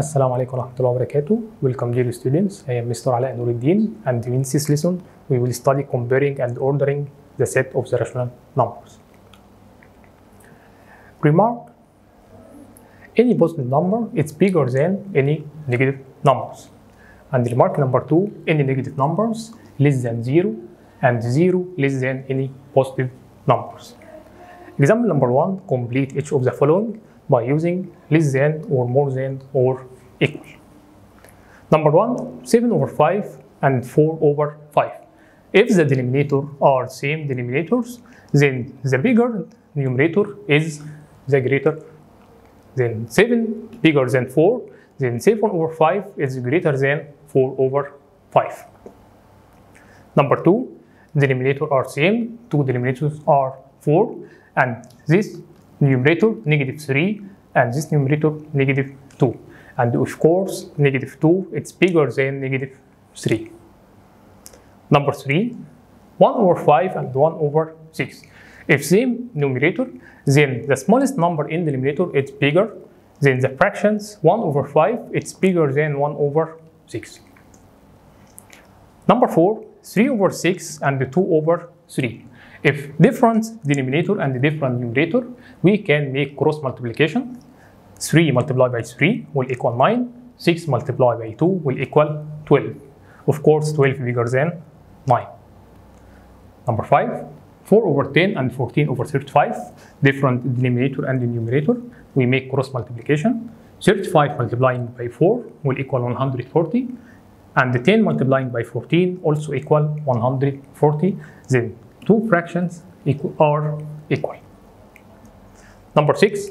Assalamu alaikum warahmatullahi wabarakatuh. Welcome dear students. I am Mr. Ala Nuruddin and in this lesson we will study comparing and ordering the set of the rational numbers. Remark any positive number is bigger than any negative numbers. And remark number two, any negative numbers less than zero and zero less than any positive numbers. Example number one, complete each of the following by using less than or more than or equal. Number one, 7 over 5 and 4 over 5. If the denominator are same denominators, then the bigger numerator is the greater than 7 bigger than 4, then 7 over 5 is greater than 4 over 5. Number 2, denominator are same, two denominators are 4, and this numerator negative 3 and this numerator negative 2 and of course negative 2 it's bigger than negative 3 number 3 1 over 5 and 1 over 6 if same numerator then the smallest number in the denominator is bigger than the fractions. 1 over 5 it's bigger than 1 over 6 number 4 3 over 6 and 2 over 3 if different denominator and different numerator, we can make cross multiplication. 3 multiplied by 3 will equal 9. 6 multiplied by 2 will equal 12. Of course, 12 bigger than 9. Number 5, 4 over 10 and 14 over 35, different denominator and numerator. We make cross multiplication. 35 multiplying by 4 will equal 140 and the 10 multiplying by 14 also equal 140. Then two fractions equal, are equal. Number 6,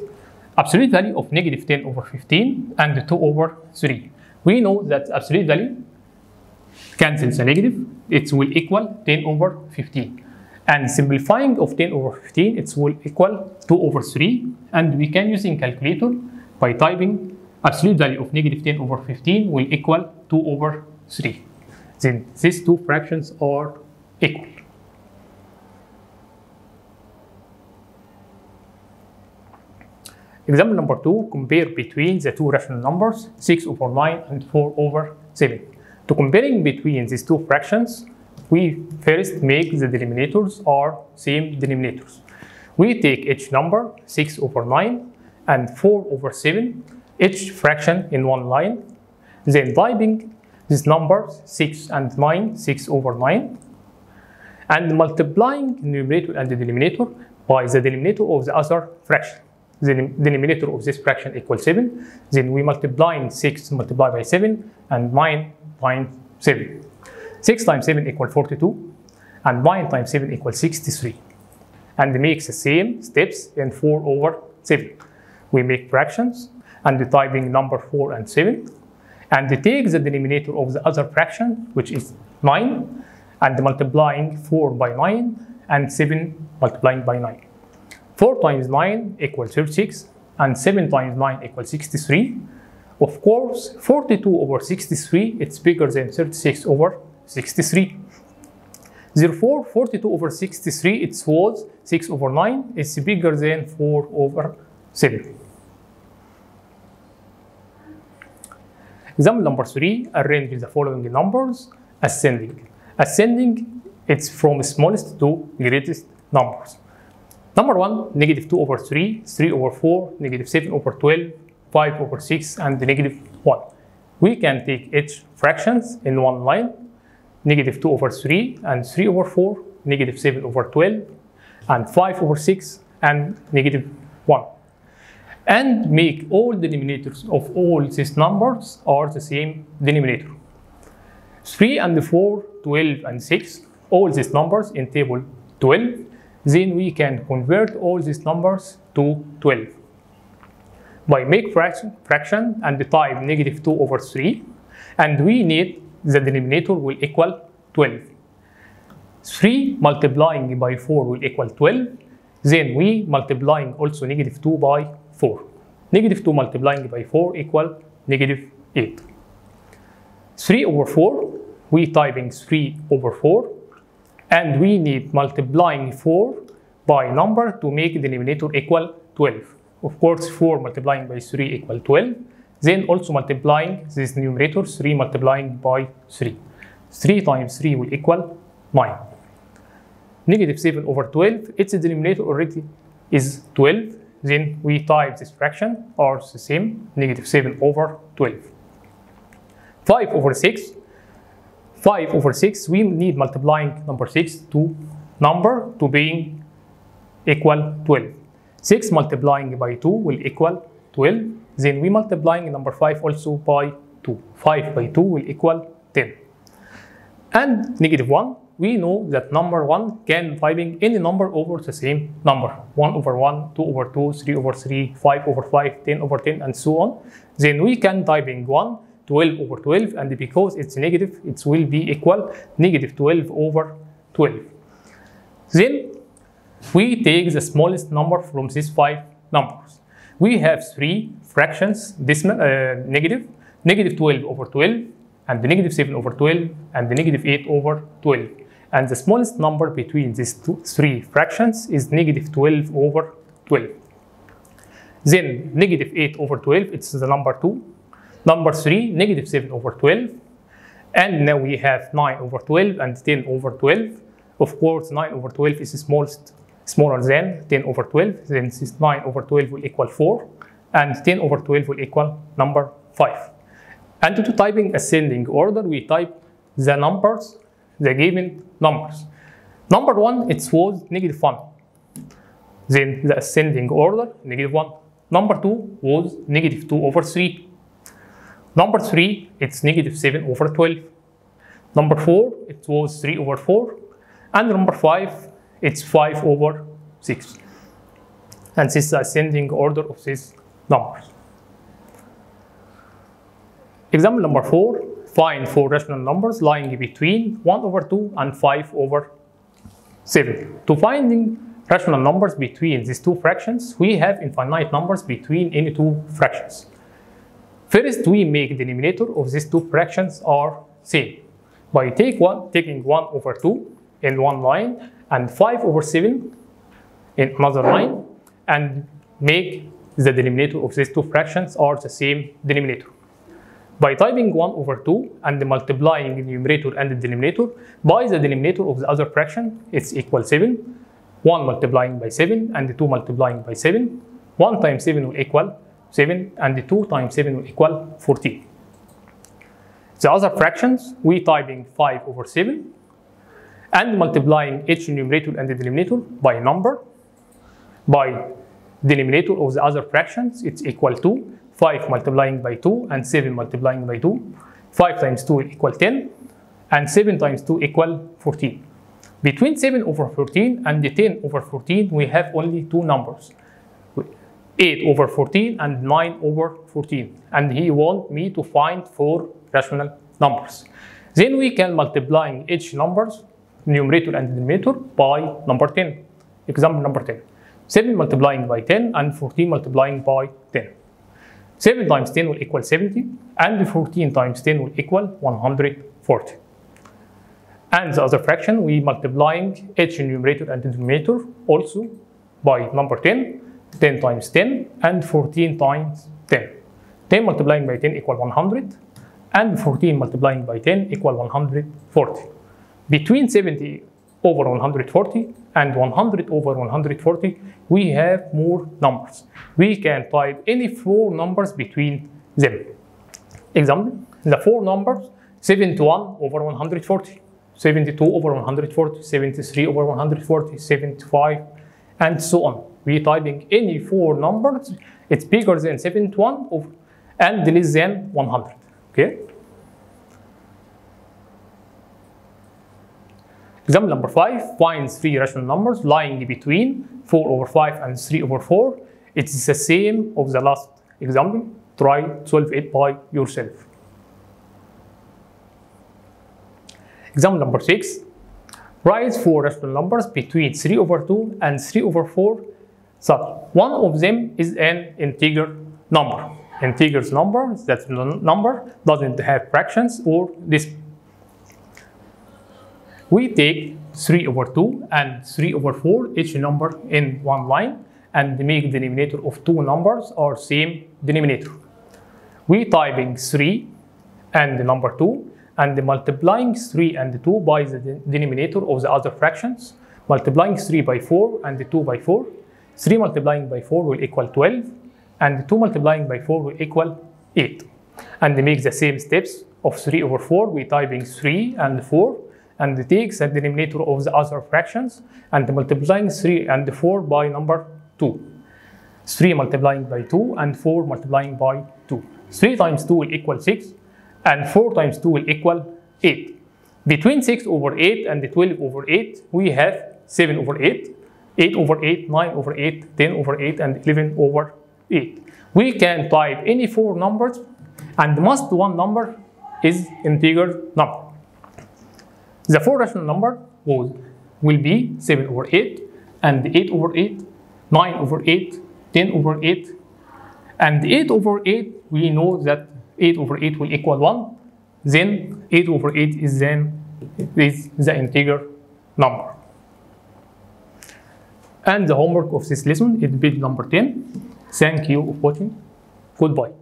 absolute value of negative 10 over 15 and 2 over 3. We know that absolute value cancels a negative, it will equal 10 over 15. And simplifying of 10 over 15, it will equal 2 over 3. And we can use in calculator by typing absolute value of negative 10 over 15 will equal 2 over 3. Then these two fractions are equal. Example number two, compare between the two rational numbers, 6 over 9 and 4 over 7. To comparing between these two fractions, we first make the denominators are same denominators. We take each number, 6 over 9 and 4 over 7, each fraction in one line, then dividing these numbers, 6 and 9, 6 over 9, and multiplying numerator and the denominator by the denominator of the other fraction the denominator of this fraction equals 7. Then we multiply 6 multiplied by 7 and 9 times 7. 6 times 7 equals 42 and 9 times 7 equals 63. And makes the same steps in 4 over 7. We make fractions and typing number 4 and 7 and we take the denominator of the other fraction which is 9 and multiplying 4 by 9 and 7 multiplying by 9. 4 times 9 equals 36 and 7 times 9 equals 63. Of course, 42 over 63 it's bigger than 36 over 63. Therefore, 42 over 63 it was 6 over 9 is bigger than 4 over 7. Example number 3, arrange the following numbers ascending. Ascending, it's from smallest to greatest numbers. Number 1, negative 2 over 3, 3 over 4, negative 7 over 12, 5 over 6, and negative 1. We can take each fractions in one line, negative 2 over 3, and 3 over 4, negative 7 over 12, and 5 over 6, and negative 1. And make all denominators of all these numbers are the same denominator. 3 and 4, 12 and 6, all these numbers in table 12 then we can convert all these numbers to 12 by make fraction, fraction and type negative 2 over 3 and we need the denominator will equal 12 3 multiplying by 4 will equal 12 then we multiplying also negative 2 by 4 negative 2 multiplying by 4 equal negative 8 3 over 4 we typing 3 over 4 and we need multiplying 4 by number to make the denominator equal 12. Of course, 4 multiplying by 3 equal 12. then also multiplying this numerator 3 multiplying by 3. 3 times 3 will equal 9. Negative 7 over 12, its denominator already is 12. Then we type this fraction or the same, negative 7 over 12. 5 over 6, 5 over 6, we need multiplying number 6 to number to being equal 12. 6 multiplying by 2 will equal 12. Then we multiplying number 5 also by 2. 5 by 2 will equal 10. And negative 1, we know that number 1 can typing any number over the same number. 1 over 1, 2 over 2, 3 over 3, 5 over 5, 10 over 10, and so on. Then we can typing 1, 12 over 12, and because it's negative, it will be equal negative 12 over 12. Then we take the smallest number from these five numbers. We have three fractions, decimal, uh, negative, negative 12 over 12, and the negative 7 over 12, and the negative 8 over 12. And the smallest number between these two, three fractions is negative 12 over 12. Then negative 8 over 12, it's the number 2. Number 3, negative 7 over 12. And now we have 9 over 12 and 10 over 12. Of course, 9 over 12 is smallest, smaller than 10 over 12. Then this 9 over 12 will equal 4. And 10 over 12 will equal number 5. And to typing ascending order, we type the numbers, the given numbers. Number 1, it was negative 1. Then the ascending order, negative 1. Number 2 was negative 2 over 3. Number 3, it's negative 7 over 12. Number 4, it was 3 over 4. And number 5, it's 5 over 6. And this is the ascending order of these numbers. Example number 4, find four rational numbers lying between 1 over 2 and 5 over 7. To finding rational numbers between these two fractions, we have infinite numbers between any two fractions. First, we make the denominator of these two fractions are same by take one, taking 1 over 2 in one line and 5 over 7 in another line and make the denominator of these two fractions are the same denominator. By typing 1 over 2 and multiplying the numerator and the denominator by the denominator of the other fraction, it's equal 7. 1 multiplying by 7 and 2 multiplying by 7. 1 times 7 will equal 7 and the 2 times 7 will equal 14. The other fractions, we typing 5 over 7 and multiplying each numerator and the denominator by a number. By denominator of the other fractions, it's equal to 5 multiplying by 2 and 7 multiplying by 2. 5 times 2 will equal 10 and 7 times 2 equal 14. Between 7 over 14 and the 10 over 14, we have only two numbers. 8 over 14 and 9 over 14. And he want me to find four rational numbers. Then we can multiplying each numbers, numerator and denominator, by number 10. Example number 10. 7 multiplying by 10 and 14 multiplying by 10. 7 times 10 will equal 70 and 14 times 10 will equal 140. And the other fraction, we multiplying each numerator and denominator also by number 10, 10 times 10 and 14 times 10. 10 multiplying by 10 equal 100 and 14 multiplying by 10 equal 140. Between 70 over 140 and 100 over 140, we have more numbers. We can type any four numbers between them. Example, the four numbers 71 over 140, 72 over 140, 73 over 140, 75, and so on. We typing any four numbers, it's bigger than 71 over, and less than 100. Okay. Example number 5 finds three rational numbers lying between 4 over 5 and 3 over 4. It's the same of the last example. Try solve it by yourself. Example number 6 write four rational numbers between 3 over 2 and 3 over 4 so one of them is an integer number. Integers number, that number doesn't have fractions or this. We take 3 over 2 and 3 over 4, each number in one line, and make the denominator of two numbers or same denominator. we typing 3 and the number 2 and multiplying 3 and 2 by the denominator of the other fractions, multiplying 3 by 4 and 2 by 4. 3 multiplying by 4 will equal 12 and 2 multiplying by 4 will equal 8. And make the same steps of 3 over 4, we typing 3 and 4 and takes the denominator of the other fractions and multiplying 3 and 4 by number 2. 3 multiplying by 2 and 4 multiplying by 2. 3 times 2 will equal 6 and 4 times 2 will equal 8. Between 6 over 8 and 12 over 8, we have 7 over 8, 8 over 8, 9 over 8, 10 over 8, and 11 over 8. We can type any four numbers and most one number is integer number. The four rational number will, will be 7 over 8 and 8 over 8, 9 over 8, 10 over 8, and 8 over 8, we know that 8 over 8 will equal 1. Then 8 over 8 is then is the integer number. And the homework of this lesson is page number 10. Thank you for watching. Goodbye.